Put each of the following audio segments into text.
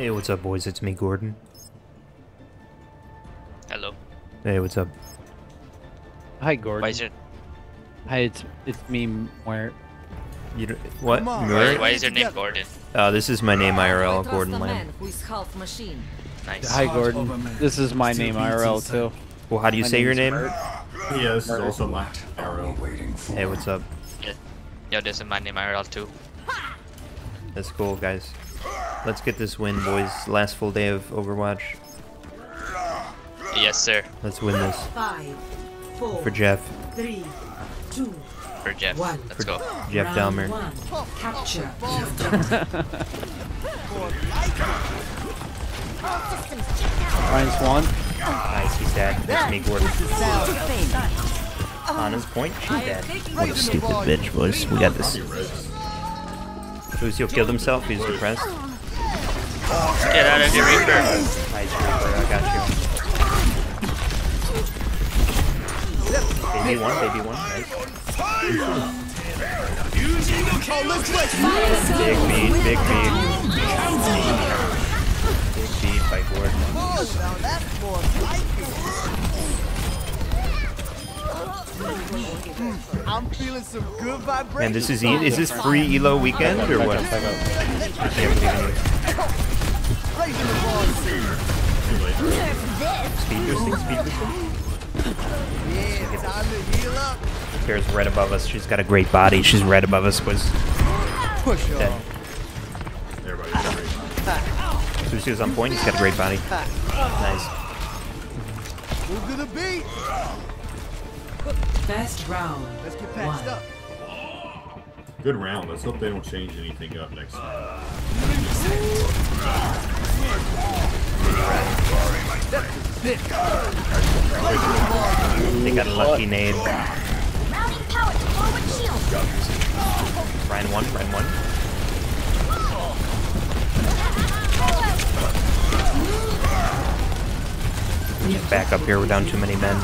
Hey, what's up, boys? It's me, Gordon. Hello. Hey, what's up? Hi, Gordon. Why is your Hi, it's it's me, where You don't, what? Come why, why is your name Gordon? Uh, this is my name IRL, I trust Gordon a Lamb. man who is half machine. Nice. Hi, Gordon. of a man This is my name, IRL too. Well, how do you My say your name? Mert. Yeah, this is also my arrow. Hey, what's up? Yo, this is my name IRL too. That's cool, guys. Let's get this win, boys. Last full day of Overwatch. Yes, sir. Let's win this. Five, four, For Jeff. three, two, For Jeff. One. Let's go. Jeff Dahmer. one. Capture. Ryan Swan. Nice, he's dead. That's me, Gordon. On his point, she's dead. What a stupid bitch, boys. We got this. Lucio killed himself. He's depressed. Get out of here, Reaper. Nice, Reaper. I got you. Baby one, baby one. Nice. Big beat, big beat. Big beat by Gordon. I'm feeling some good vibrations. Man, this is e is this free Elo weekend or what? I can't believe it. Raising the bar. Speed boosting, speed boosting. Yeah, time to heal up. Kara's right above us. She's got a great body. She's right above us. Was Push dead. off. Everybody's great. Lucio's on point. He's got a great body. Nice. Move to the beat. Best round. Let's get patched up. Good round. Let's hope they don't change anything up next time. They got a lucky nade. Ryan one. Ryan one. Get back up here. We're down too many men.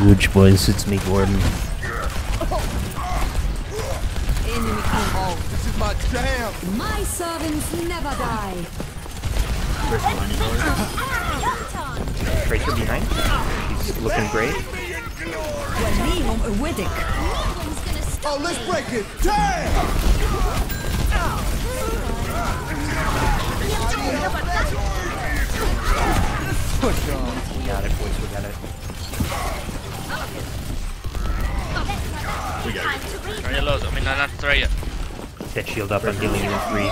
Huge, boys. It's me, Gordon. Enemy Oh, this is my jam. My servants never die. Tracer behind. She's looking great. Walihom Widdick. Oh, let's break it. Damn. Push on. We got it, boys. We got it. We got it. Throw your lows. I mean, not, not throw you. Get shield up. I'm healing you three.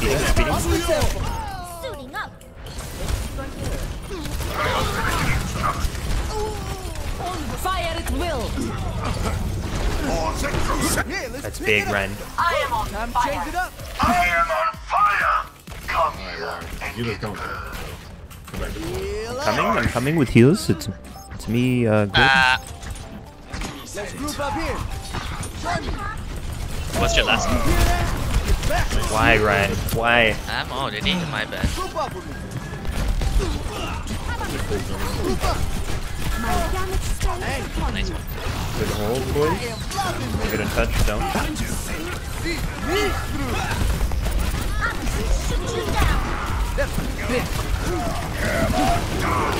Speeding, speeding. Fire at will. Yeah, let's That's pick big, it up. Ren. Time to change it up. Healer's coming. Come back to the Heal up. Coming. I'm coming with heals. It's it's me, uh, Gordon. Ah, Let's group up here. Join what's your last name? Get back. Why, Ryan? Why? I'm already in my bad. Group up with me. Group up. Nice one. Good hold, boys. Good in touch. Don't. See me through. That's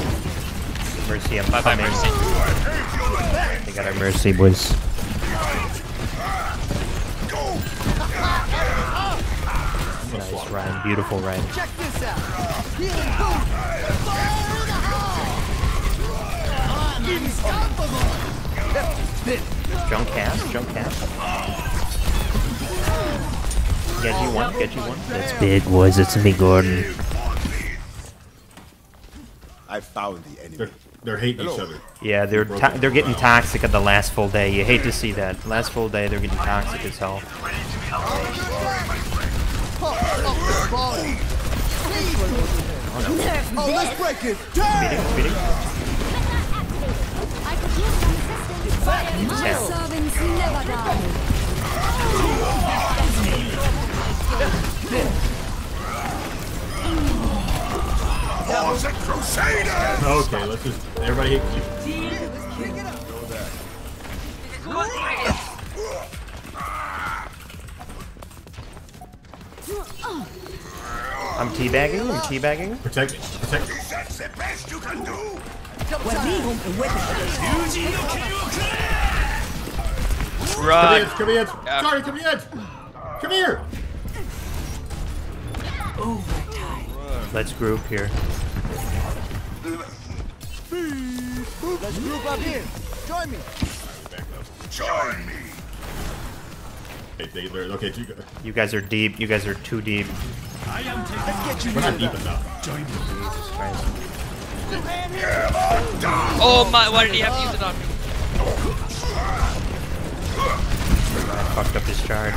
big. Mercy, I'm Bye bye. Mercy. They got our mercy, boys. Nice, Ryan. Beautiful, Ryan. Check this out. Healing boom. Fire in the hole. Unstoppable. Junk cast, junk cast. Get you one, get you one. That's big, boys. It's me, Gordon. I found the They're, enemy. they're hating each other. Yeah, they're to- they're getting toxic at the last full day. You hate to see that. Last full day, they're getting toxic as hell. Pump up. Oh, let's break it. Damn. Speeding, speeding. My servants never die. Satan! Okay, let's just everybody hit Q. I'm teabagging, I'm teabagging. Protect me, protect me. That's the best you can do! Run. Come here, come here. Sorry, come here. Come here. Let's group here. Let's group up here. Join me. Join me. Hey, they, they're, okay, two, You guys are deep. You guys are too deep. Let's get you we're not healed deep up. enough. Jesus Christ. Oh my, why did he have to use it on me? I fucked up his charge.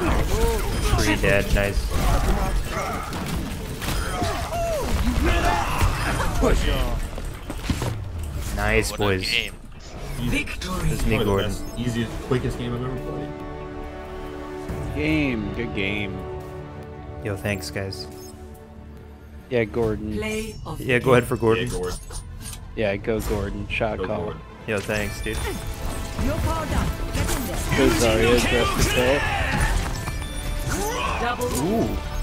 Three dead. Nice. Nice, What a boys. game. Victory. This is me, Gordon. best, easiest, quickest game I've ever played. Game, good game. Yo, thanks, guys. Yeah, Gordon. Play of Yeah, go ahead for Yeah, Gordon. Gordon. Yeah, go Gordon. Shot Go call. Gordon. Yo, thanks, dude. You're powered up. Get in there. Go Zarya, dress to kill. Double Ooh.